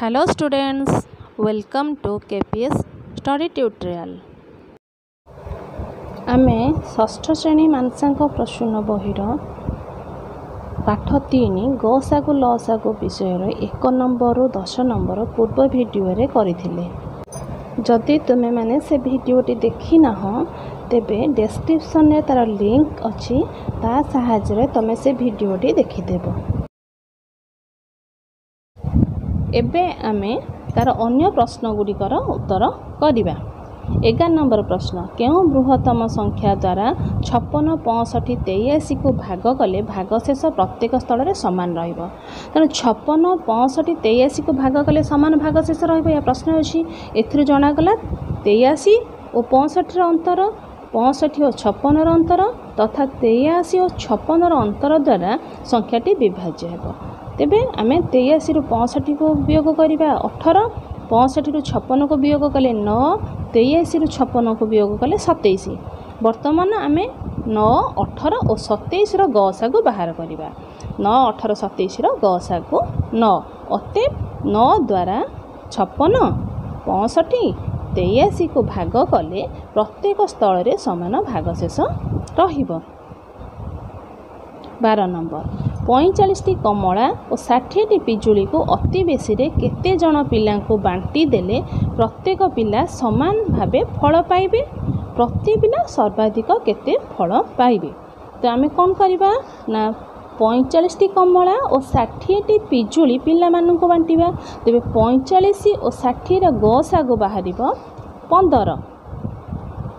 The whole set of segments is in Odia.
Hello students, welcome to KPS Study Tutorial. ଆମେ ଷଷ୍ଠ ଶ୍ରେଣୀ ମାନସାଙ୍କ ପ୍ରସୂନ ବହିର ପାଠ ତିନି ଗସାଗୁ ଲସାଗୁ ବିଷୟରେ ଏକ ନମ୍ବରରୁ ଦଶ ନମ୍ବର ପୂର୍ବ ଭିଡ଼ିଓରେ କରିଥିଲେ। ଯଦି ତୁମେମାନେ ସେ ଭିଡ଼ିଓଟି ଦେଖିନାହଁ ତେବେ ଡେସ୍କ୍ରିପସନ୍ରେ ତା'ର ଲିଙ୍କ୍ ଅଛି। ତା ସାହାଯ୍ୟରେ ତୁମେ ସେ ଭିଡ଼ିଓଟି ଦେଖିଦେବ। ଏବେ ଆମେ ତା'ର ଅନ୍ୟ ପ୍ରଶ୍ନଗୁଡ଼ିକର ଉତ୍ତର କରିବା। ଏଗାର ନମ୍ବର ପ୍ରଶ୍ନ କେଉଁ ବୃହତ୍ତମ ସଂଖ୍ୟା ଦ୍ୱାରା ଛପନ ପଞ୍ଚଷଠି ତେୟାଅଶୀକୁ ଭାଗ କଲେ ଭାଗଶେଷ ପ୍ରତ୍ୟେକ ସ୍ଥଳରେ ସମାନ ରହିବ? ତେଣୁ ଛପନ ପଞ୍ଚଷଠି ତେୟାଅଶୀକୁ ଭାଗ କଲେ ସମାନ ଭାଗଶେଷ ରହିବ ଏହା ପ୍ରଶ୍ନ ଅଛି। ଏଥିରୁ ଜଣାଗଲା ତେୟାଅଶୀ ଓ ପଞ୍ଚଷଠିର ଅନ୍ତର ପଞ୍ଚଷଠି ଓ ଛପନର ଅନ୍ତର ତଥା ତେୟାଅଶୀ ଓ ଛପନର ଅନ୍ତର ଦ୍ୱାରା ସଂଖ୍ୟାଟି ବିଭାଜ୍ୟ ହେବ। ତେବେ ଆମେ ତେୟାଅଶୀରୁ ପଞ୍ଚଷଠିକୁ ବିୟୋଗ କରିବା। ଅଠର ପଞ୍ଚଷଠିରୁ ଛପନକୁ ବିୟୋଗ କଲେ ନଅ ତେୟାଅଶୀରୁ ଛପନକୁ ବିୟୋଗ କଲେ ସତେଇଶ। ବର୍ତ୍ତମାନ ଆମେ ନଅ ଅଠର ଓ ସତେଇଶର ଗସାକୁ ବାହାର କରିବା। ନଅ ଅଠର ସତେଇଶର ଗସାକୁ ନଅ ଅତେ ନଅ ଦ୍ୱାରା ଛପନ ପଞ୍ଚଷଠି ତେୟାଅଶୀକୁ ଭାଗ କଲେ ପ୍ରତ୍ୟେକ ସ୍ଥଳରେ ସମାନ ଭାଗଶେଷ ରହିବ। ବାର ନମ୍ବର। ପଇଁଚାଳିଶଟି କମଳା ଓ ଷାଠିଏଟି ପିଜୁଳିକୁ ଅତି ବେଶୀରେ କେତେ ଜଣ ପିଲାଙ୍କୁ ବାଣ୍ଟି ଦେଲେ ପ୍ରତ୍ୟେକ ପିଲା ସମାନ ଭାବେ ଫଳ ପାଇବେ? ପ୍ରତି ପିଲା ସର୍ବାଧିକ କେତେ ଫଳ ପାଇବେ? ତ ଆମେ କ'ଣ କରିବା? ନା ପଇଁଚାଳିଶଟି କମଳା ଓ ଷାଠିଏଟି ପିଜୁଳି ପିଲାମାନଙ୍କୁ ବାଣ୍ଟିବା। ତେବେ ପଇଁଚାଳିଶ ଓ ଷାଠିଏର ଗସାଗୁ ବାହାରିବ ପନ୍ଦର।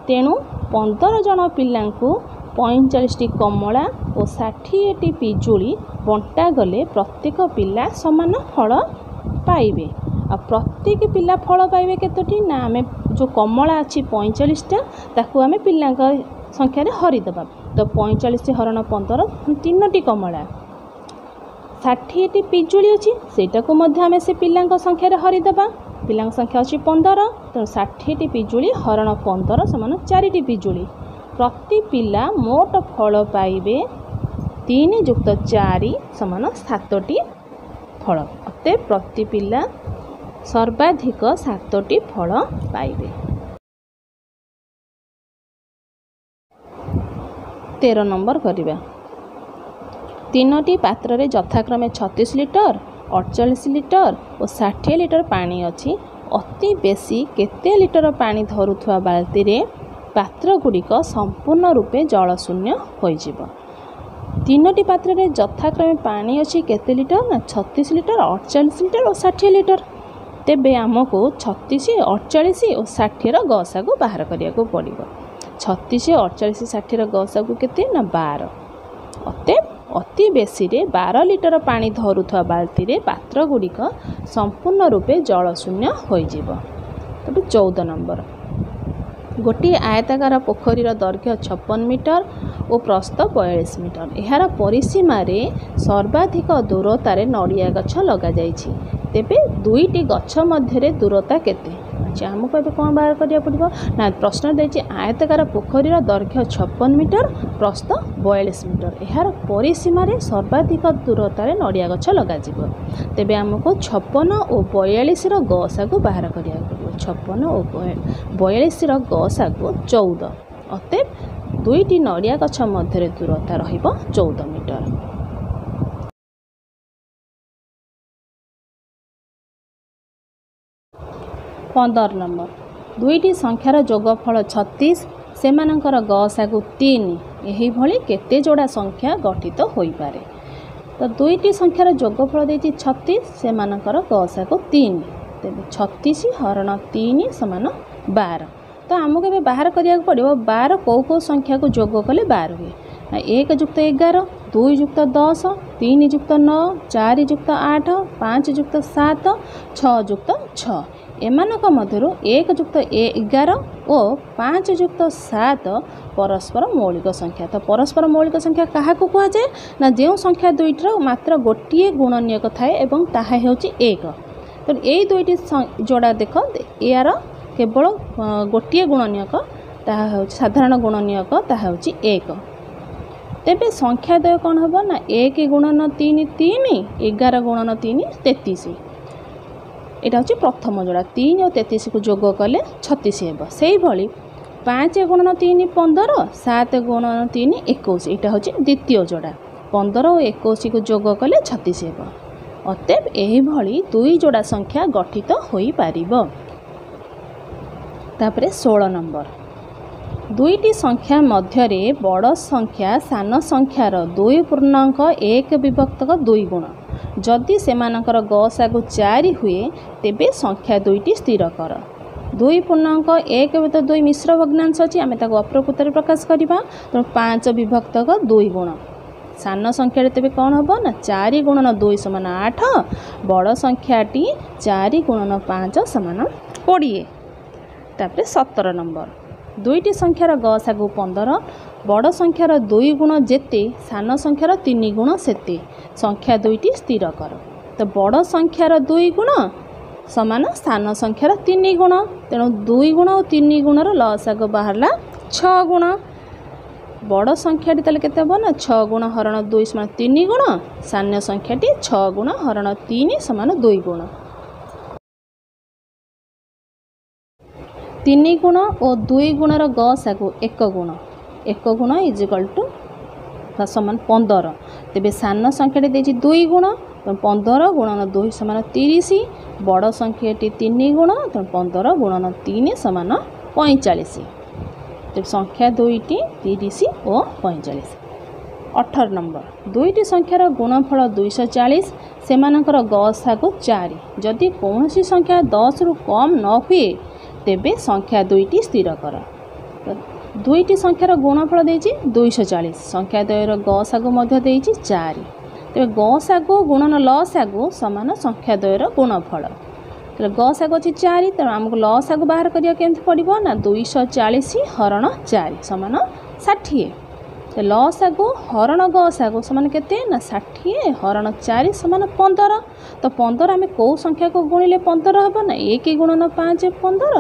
ତେଣୁ ପନ୍ଦର ଜଣ ପିଲାଙ୍କୁ ପଇଁଚାଳିଶଟି କମଳା ଓ ଷାଠିଏଟି ପିଜୁଳି ବଣ୍ଟା ଗଲେ ପ୍ରତ୍ୟେକ ପିଲା ସମାନ ଫଳ ପାଇବେ। ଆଉ ପ୍ରତ୍ୟେକ ପିଲା ଫଳ ପାଇବେ କେତୋଟି? ନା ଆମେ ଯେଉଁ କମଳା ଅଛି ପଇଁଚାଳିଶଟା ତାକୁ ଆମେ ପିଲାଙ୍କ ସଂଖ୍ୟାରେ ହରିଦେବା। ତ ପଇଁଚାଳିଶ ହରଣ ପନ୍ଦର ତିନୋଟି କମଳା। ଷାଠିଏଟି ପିଜୁଳି ଅଛି ସେଇଟାକୁ ମଧ୍ୟ ଆମେ ସେ ପିଲାଙ୍କ ସଂଖ୍ୟାରେ ହରିଦେବା। ପିଲାଙ୍କ ସଂଖ୍ୟା ଅଛି ପନ୍ଦର ତେଣୁ ଷାଠିଏଟି ପିଜୁଳି ହରଣ ପନ୍ଦର ସମାନ ଚାରିଟି ପିଜୁଳି। ପ୍ରତି ପିଲା ମୋଟ ଫଳ ପାଇବେ। ତିନି ଯୁକ୍ତ ଚାରି ସମାନ ସାତଟି ଫଳ। ଅତେ ପ୍ରତି ପିଲା ସର୍ବାଧିକ ସାତଟି ଫଳ ପାଇବେ। ତେର ନମ୍ବର କରିବା। ତିନୋଟି ପାତ୍ରରେ ଯଥାକ୍ରମେ ଛତିଶ ଲିଟର ଅଠଚାଳିଶ ଲିଟର ଓ ଷାଠିଏ ଲିଟର ପାଣି ଅଛି। ଅତି ବେଶୀ କେତେ ଲିଟର ପାଣି ଧରୁଥିବା ବାଲ୍ଟିରେ ପାତ୍ରଗୁଡ଼ିକ ସମ୍ପୂର୍ଣ୍ଣ ରୂପେ ଜଳଶୂନ୍ୟ ହୋଇଯିବ। ତିନୋଟି ପାତ୍ରରେ ଯଥାକ୍ରମେ ପାଣି ଅଛି କେତେ ଲିଟର ନା ଛତିଶ ଲିଟର ଅଠଚାଳିଶ ଲିଟର ଓ ଷାଠିଏ ଲିଟର? ତେବେ ଆମକୁ ଛତିଶ ଅଠଚାଳିଶ ଓ ଷାଠିଏର ଗସାକୁ ବାହାର କରିବାକୁ ପଡ଼ିବ। ଛତିଶ ଅଠଚାଳିଶ ଷାଠିଏର ଗସାକୁ କେତେ ନା ବାର? ଅତେ ଅତି ବେଶୀରେ ବାର ଲିଟର ପାଣି ଧରୁଥିବା ବାଲ୍ଟିରେ ପାତ୍ରଗୁଡ଼ିକ ସମ୍ପୂର୍ଣ୍ଣ ରୂପେ ଜଳଶୂନ୍ୟ ହୋଇଯିବ। ତେବେ ଚଉଦ ନମ୍ବର। ଗୋଟିଏ ଆୟତାକାର ପୋଖରୀର ଦୈର୍ଘ୍ୟ ଛପନ ମିଟର ଓ ପ୍ରସ୍ଥ ବୟାଳିଶ ମିଟର। ଏହାର ପରିସୀମାରେ ସର୍ବାଧିକ ଦୂରତାରେ ନଡ଼ିଆ ଗଛ ଲଗାଯାଇଛି। ତେବେ ଦୁଇଟି ଗଛ ମଧ୍ୟରେ ଦୂରତା କେତେ? ଅଛି ଆମକୁ ଏବେ କ'ଣ ବାହାର କରିବାକୁ ପଡ଼ିବ? ନା ପ୍ରଶ୍ନ ଦେଇଛି ଆୟତାକାର ପୋଖରୀର ଦୈର୍ଘ୍ୟ ଛପନ ମିଟର ପ୍ରସ୍ଥ ବୟାଳିଶ ମିଟର। ଏହାର ପରିସୀମାରେ ସର୍ବାଧିକ ଦୂରତାରେ ନଡ଼ିଆ ଗଛ ଲଗାଯିବ। ତେବେ ଆମକୁ ଛପନ ଓ ବୟାଳିଶର ଗସାକୁ ବାହାର କରିବାକୁ ପଡ଼ିବ। ଛପନ ଓ ବୟାଳିଶର ଗସାକୁ ଚଉଦ। ଅତେ ଦୁଇଟି ନଡ଼ିଆ ଗଛ ମଧ୍ୟରେ ଦୂରତା ରହିବ ଚଉଦ ମିଟର। ପନ୍ଦର ନମ୍ବର। ଦୁଇଟି ସଂଖ୍ୟାର ଯୋଗଫଳ ଛତିଶ ସେମାନଙ୍କର ଗସାକୁ ତିନି। ଏହିଭଳି କେତେ ଯୋଡ଼ା ସଂଖ୍ୟା ଗଠିତ ହୋଇପାରେ? ତ ଦୁଇଟି ସଂଖ୍ୟାର ଯୋଗଫଳ ଦେଇଛି ଛତିଶ ସେମାନଙ୍କର ଗସାକୁ ତିନି। ତେବେ ଛତିଶ ହରଣ ତିନି ସମାନ ବାର। ତ ଆମକୁ ଏବେ ବାହାର କରିବାକୁ ପଡ଼ିବ ବାର କେଉଁ କେଉଁ ସଂଖ୍ୟାକୁ ଯୋଗ କଲେ ବାର ହୁଏ। ଏକ ଯୁକ୍ତ ଏଗାର ଦୁଇ ଯୁକ୍ତ ଦଶ ତିନି ଯୁକ୍ତ ନଅ ଚାରି ଯୁକ୍ତ ଆଠ ପାଞ୍ଚ ଯୁକ୍ତ ସାତ ଛଅ ଯୁକ୍ତ ଛଅ। ଏମାନଙ୍କ ମଧ୍ୟରୁ ଏକ ଯୁକ୍ତ ଏଗାର ଓ ପାଞ୍ଚ ଯୁକ୍ତ ସାତ ପରସ୍ପର ମୌଳିକ ସଂଖ୍ୟା। ତ ପରସ୍ପର ମୌଳିକ ସଂଖ୍ୟା କାହାକୁ କୁହାଯାଏ? ନା ଯେଉଁ ସଂଖ୍ୟା ଦୁଇଟିର ମାତ୍ର ଗୋଟିଏ ଗୁଣନୀୟକ ଥାଏ ଏବଂ ତାହା ହେଉଛି ଏକ। ତେଣୁ ଏଇ ଦୁଇଟି ଯୋଡ଼ା ଦେଖ ଏହାର କେବଳ ଗୋଟିଏ ଗୁଣନୀୟକ ତାହା ହେଉଛି ସାଧାରଣ ଗୁଣନୀୟକ ତାହା ହେଉଛି ଏକ। ତେବେ ସଂଖ୍ୟାଦ୍ୱୟ କ'ଣ ହେବ? ନା ଏକ ଗୁଣନ ତିନି ତିନି ଏଗାର ଗୁଣନ ତିନି ତେତିଶ। ଏଇଟା ହେଉଛି ପ୍ରଥମ ଯୋଡ଼ା ତିନି ଓ ତେତିଶକୁ ଯୋଗ କଲେ ଛତିଶ ହେବ। ସେଇଭଳି ପାଞ୍ଚ ଗୁଣନ ତିନି ପନ୍ଦର ସାତ ଗୁଣନ ତିନି ଏକୋଇଶ ଏଇଟା ହେଉଛି ଦ୍ୱିତୀୟ ଯୋଡ଼ା ପନ୍ଦର ଓ ଏକୋଇଶକୁ ଯୋଗ କଲେ ଛତିଶ ହେବ। ଅତେବ ଏହିଭଳି ଦୁଇ ଯୋଡ଼ା ସଂଖ୍ୟା ଗଠିତ ହୋଇପାରିବ ତାପରେ ଷୋହଳ ନମ୍ବର ଦୁଇଟି ସଂଖ୍ୟା ମଧ୍ୟରେ ବଡ଼ ସଂଖ୍ୟା ସାନ ସଂଖ୍ୟାର ଦୁଇ ପୂର୍ଣ୍ଣାଙ୍କ ଏକ ବିଭକ୍ତକ ଦୁଇ ଗୁଣ ଯଦି ସେମାନଙ୍କର ଗସାଗୁ ଚାରି ହୁଏ ତେବେ ସଂଖ୍ୟା ଦୁଇଟି ସ୍ଥିର କର। ଦୁଇ ପୂର୍ଣ୍ଣାଙ୍କ ଏକ ବିତ ଦୁଇ ମିଶ୍ର ଭଗ୍ନାଂଶ ଅଛି ଆମେ ତାକୁ ଅପ୍ରକୃତରେ ପ୍ରକାଶ କରିବା। ତେଣୁ ପାଞ୍ଚ ବିଭକ୍ତକ ଦୁଇ ଗୁଣ। ସାନ ସଂଖ୍ୟାରେ ତେବେ କ'ଣ ହେବ? ନା ଚାରି ଗୁଣନ ଦୁଇ ସମାନ ଆଠ ବଡ଼ ସଂଖ୍ୟାଟି ଚାରି ଗୁଣନ ପାଞ୍ଚ ସମାନ କୋଡ଼ିଏ। ତାପରେ ସତର ନମ୍ବର। ଦୁଇଟି ସଂଖ୍ୟାର ଗସାଗୁ ପନ୍ଦର ବଡ଼ ସଂଖ୍ୟାର ଦୁଇ ଗୁଣ ଯେତେ ସାନ ସଂଖ୍ୟାର ତିନି ଗୁଣ ସେତେ ସଂଖ୍ୟା ଦୁଇଟି ସ୍ଥିର କର ତ ବଡ଼ ସଂଖ୍ୟାର ଦୁଇ ଗୁଣ ସମାନ ସାନ ସଂଖ୍ୟାର ତିନି ଗୁଣ ତେଣୁ ଦୁଇ ଗୁଣ ଓ ତିନି ଗୁଣର ଲସାଗୁ ବାହାରିଲା ଛଅ ଗୁଣ। ବଡ଼ ସଂଖ୍ୟାଟି ତାହେଲେ କେତେ ହେବ ନା? ଛଅ ଗୁଣ ହରଣ ଦୁଇ ସମାନ ତିନି ଗୁଣ ସାନ ସଂଖ୍ୟାଟି ଛଅ ଗୁଣ ହରଣ ତିନି ସମାନ ଦୁଇ ଗୁଣ। ତିନି ଗୁଣ ଓ ଦୁଇ ଗୁଣର ଗସାଗୁ ଏକ ଗୁଣ। ଏକ ଗୁଣ ଇଜିକାଲ୍ ଟୁ ସମାନ ପନ୍ଦର। ତେବେ ସାନ ସଂଖ୍ୟାଟି ଦେଇଛି ଦୁଇ ଗୁଣ ତେଣୁ ପନ୍ଦର ଗୁଣନ ଦୁଇ ସମାନ ତିରିଶ ବଡ଼ ସଂଖ୍ୟାଟି ତିନି ଗୁଣ ତେଣୁ ପନ୍ଦର ଗୁଣନ ତିନି ସମାନ ପଇଁଚାଳିଶ। ତେବେ ସଂଖ୍ୟା ଦୁଇଟି ତିରିଶ ଓ ପଇଁଚାଳିଶ। ଅଠର ନମ୍ବର। ଦୁଇଟି ସଂଖ୍ୟାର ଗୁଣଫଳ ଦୁଇଶହ ଚାଳିଶ ସେମାନଙ୍କର ଗସାଗୁ ଚାରି। ଯଦି କୌଣସି ସଂଖ୍ୟା ଦଶରୁ କମ୍ ନ ହୁଏ ତେବେ ସଂଖ୍ୟା ଦୁଇଟି ସ୍ଥିର କର। ଦୁଇଟି ସଂଖ୍ୟାର ଗୁଣଫଳ ଦେଇଛି ଦୁଇଶହ ଚାଳିଶ ସଂଖ୍ୟା ଦ୍ୱୟର ଗସାଗୁ ମଧ୍ୟ ଦେଇଛି ଚାରି। ତେବେ ଗସାଗୁ ଗୁଣନ ଲସାଗୁ ସମାନ ସଂଖ୍ୟା ଦ୍ୱୟର ଗୁଣଫଳ। ତେବେ ଗସାଗୁ ଅଛି ଚାରି ତେଣୁ ଆମକୁ ଲସାଗୁ ବାହାର କରିବାକୁ କେମିତି ପଡ଼ିବ? ନା ଦୁଇଶହ ଚାଳିଶ ହରଣ ଚାରି ସମାନ ଷାଠିଏ। ଲସାଗୁ ହରଣ ଗସାଗୁ ସମାନ କେତେ? ନା ଷାଠିଏ ହରଣ ଚାରି ସମାନ ପନ୍ଦର। ତ ପନ୍ଦର ଆମେ କେଉଁ ସଂଖ୍ୟାକୁ ଗୁଣିଲେ ପନ୍ଦର ହେବ? ନା ଏକ ଗୁଣନ ପାଞ୍ଚ ପନ୍ଦର?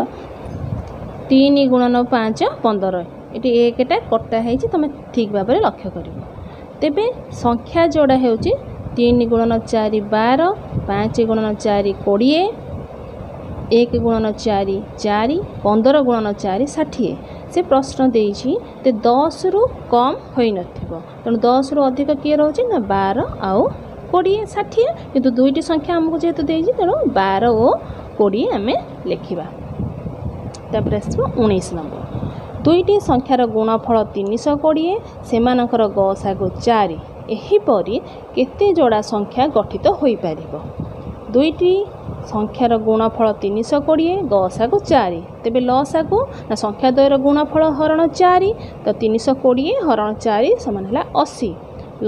ତିନି ଗୁଣନ ପାଞ୍ଚ ପନ୍ଦର। ଏଠି ଏକଟା କଟା ହେଇଛି ତୁମେ ଠିକ୍ ଭାବରେ ଲକ୍ଷ୍ୟ କରିବ। ତେବେ ସଂଖ୍ୟା ଯୋଡ଼ା ହେଉଛି ତିନି ଗୁଣନ ଚାରି ବାର ପାଞ୍ଚ ଗୁଣନ ଚାରି କୋଡ଼ିଏ ଏକ ଗୁଣନ ଚାରି ଚାରି ପନ୍ଦର ଗୁଣନ ଚାରି ଷାଠିଏ। ସେ ପ୍ରଶ୍ନ ଦେଇଛି ଯେ ଦଶରୁ କମ୍ ହୋଇନଥିବ। ତେଣୁ ଦଶରୁ ଅଧିକ କିଏ ରହୁଛି ନା ବାର ଆଉ କୋଡ଼ିଏ ଷାଠିଏ? କିନ୍ତୁ ଦୁଇଟି ସଂଖ୍ୟା ଆମକୁ ଯେହେତୁ ଦେଇଛି ତେଣୁ ବାର ଓ କୋଡ଼ିଏ ଆମେ ଲେଖିବା। ତାପରେ ଆସିବ ଉଣେଇଶ ନମ୍ବର। ଦୁଇଟି ସଂଖ୍ୟାର ଗୁଣଫଳ ତିନିଶହ କୋଡ଼ିଏ ସେମାନଙ୍କର ଗସାଗୁ ଚାରି। ଏହିପରି କେତେ ଯୋଡ଼ା ସଂଖ୍ୟା ଗଠିତ ହୋଇପାରିବ? ଦୁଇଟି ସଂଖ୍ୟାର ଗୁଣଫଳ ତିନିଶହ କୋଡ଼ିଏ ଗସାଗୁ ଚାରି। ତେବେ ଲସାଗୁ ନା ସଂଖ୍ୟା ଦ୍ୱୟର ଗୁଣଫଳ ହରଣ ଚାରି ତ ତିନିଶହ କୋଡ଼ିଏ ହରଣ ଚାରି ସମାନ ହେଲା ଅଶୀ।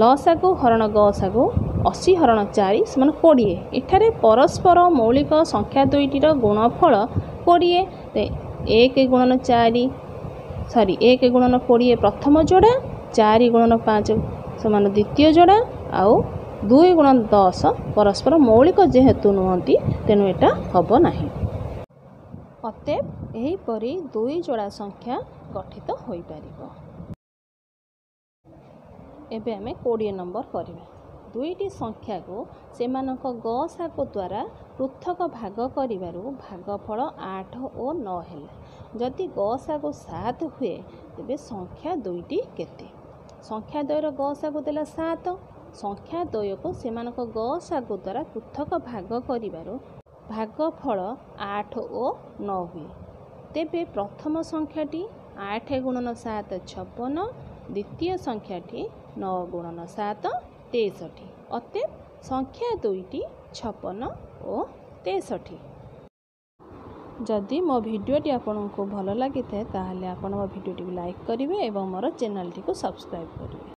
ଲସାଗୁ ହରଣ ଗସାଗୁ ଅଶୀ ହରଣ ଚାରି ସମାନ କୋଡ଼ିଏ। ଏଠାରେ ପରସ୍ପର ମୌଳିକ ସଂଖ୍ୟା ଦୁଇଟିର ଗୁଣଫଳ କୋଡ଼ିଏ ଏକ ଗୁଣନ ଚାରି ସରି ଏକ ଗୁଣନ କୋଡ଼ିଏ ପ୍ରଥମ ଯୋଡ଼ା ଚାରି ଗୁଣନ ପାଞ୍ଚ ସମାନ ଦ୍ୱିତୀୟ ଯୋଡ଼ା ଆଉ ଦୁଇ ଗୁଣ ଦଶ ପରସ୍ପର ମୌଳିକ ଯେହେତୁ ନୁହନ୍ତି ତେଣୁ ଏଇଟା ହେବ ନାହିଁ। ଅତେବ ଏହିପରି ଦୁଇ ଯୋଡ଼ା ସଂଖ୍ୟା ଗଠିତ ହୋଇପାରିବ। ଏବେ ଆମେ କୋଡ଼ିଏ ନମ୍ବର କରିବା। ଦୁଇଟି ସଂଖ୍ୟାକୁ ସେମାନଙ୍କ ଗସାକୁ ଦ୍ୱାରା ପୃଥକ ଭାଗ କରିବାରୁ ଭାଗଫଳ ଆଠ ଓ ନଅ ହେଲା। ଯଦି ଗସାକୁ ସାତ ହୁଏ ତେବେ ସଂଖ୍ୟା ଦୁଇଟି କେତେ? ସଂଖ୍ୟା ଦ୍ୱୟର ଗସାକୁ ଦେଲା ସାତ। ସଂଖ୍ୟା ଦ୍ୱୟକୁ ସେମାନଙ୍କ ଗସାଗୁ ଦ୍ୱାରା ପୃଥକ ଭାଗ କରିବାରୁ ଭାଗଫଳ ଆଠ ଓ ନଅ ହୁଏ। ତେବେ ପ୍ରଥମ ସଂଖ୍ୟାଟି ଆଠ ଗୁଣନ ସାତ ଛପନ ଦ୍ୱିତୀୟ ସଂଖ୍ୟାଟି ନଅ ଗୁଣନ ସାତ ତେଷଠି। ଅତେବ ସଂଖ୍ୟା ଦୁଇଟି ଛପନ ଓ ତେଷଠି। ଯଦି ମୋ ଭିଡ଼ିଓଟି ଆପଣଙ୍କୁ ଭଲ ଲାଗିଥାଏ ତାହେଲେ ଆପଣ ମୋ ଭିଡ଼ିଓଟିକୁ ଲାଇକ୍ କରିବେ ଏବଂ ମୋର ଚ୍ୟାନେଲଟିକୁ ସବସ୍କ୍ରାଇବ୍ କରିବେ।